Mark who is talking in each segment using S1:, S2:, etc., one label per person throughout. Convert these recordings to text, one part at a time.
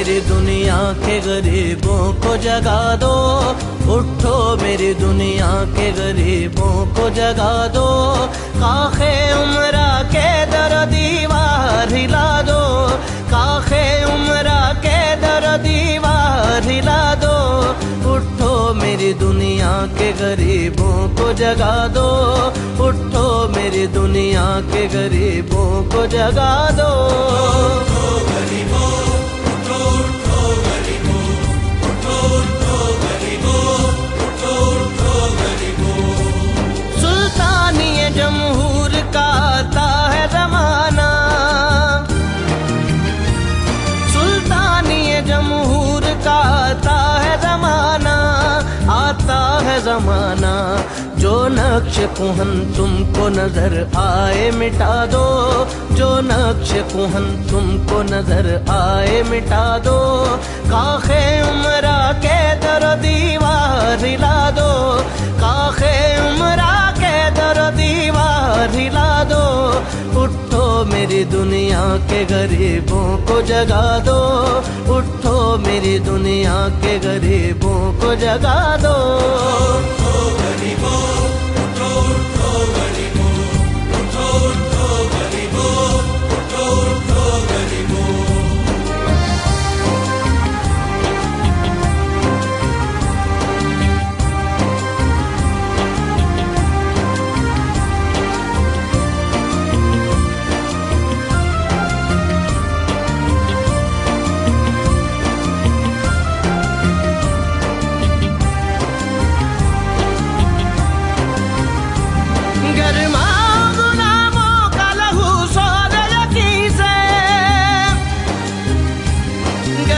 S1: के गरीबों को जगा दो। उठो मेरी दुनिया के गरीबों को जगा दो। काखे उमरा के दर दीवार हिला दो। काखे उमरा के दर दीवार हिला दो। उठो मेरी दुनिया के गरीबों को जगा दो। उठो मेरी दुनिया के गरीबों को जगा दो। सुल्तानी नक्श कुहन तुमको नज़र आए, मिटा दो। जो नक्श कुहन तुमको नज़र आए, मिटा दो। काखे उमरा के दर दीवार हिला दो। काखे उमरा के दर दीवार हिला दो। उठो मेरी दुनिया के गरीबों को जगा दो। उठो मेरी दुनिया के गरीबों को जगा दो।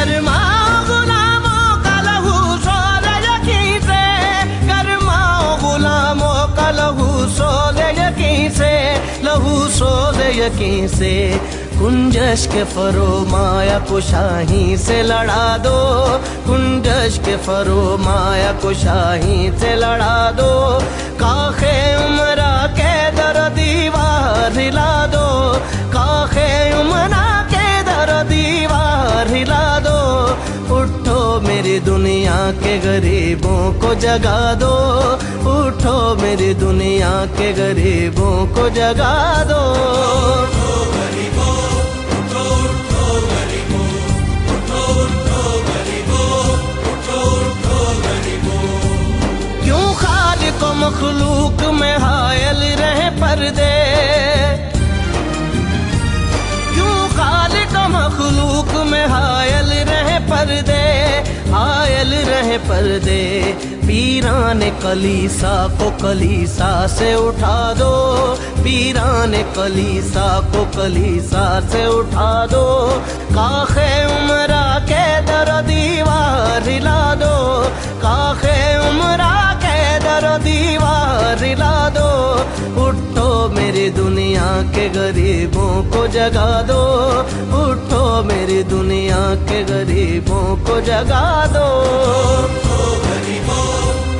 S1: गरमा गुलामों का से गरमाओ गुलामों का से लहू सोर यकी से कुंजश के फरो माया को शाही से लड़ा दो। कुंजश के फरो माया को शाही से लड़ा दो। मेरी दुनिया के गरीबों को जगा दो। उठो मेरी दुनिया के गरीबों को जगा दो। रहे पर्दे। पीरान कलीसा को कलीसा से उठा दो। पीरान कलीसा को कलीसा से उठा दो। काखे उमरा के दर दीवार हिला दो। काखे उमरा के दर दीवार हिला दो। उठो मेरी दुनिया के गरीबों को जगा दो। मेरी दुनिया के गरीबों को जगा दो। जिसके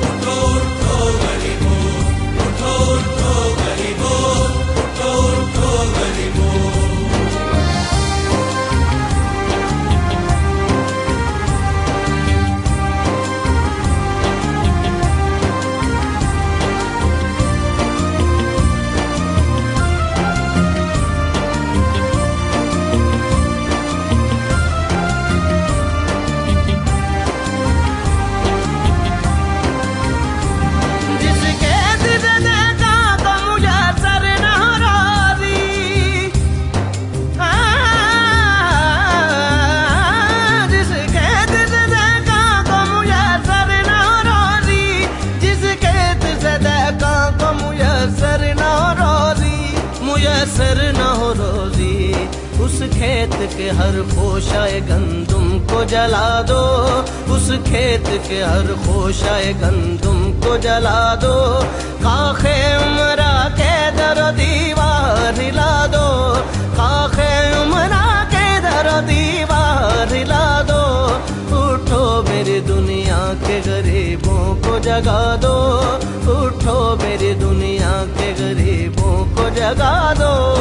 S1: खेत के हर खोशाए गंदुम को जला दो। उस खेत के हर खोशाए गंदुम को जला दो। काखे उमरा के दर दीवार हिला दो। काखे उमरा के दर दीवार हिला दो। उठो मेरी दुनिया के गरीबों को जगा दो। उठो मेरी दुनिया के गरीबों को जगा दो।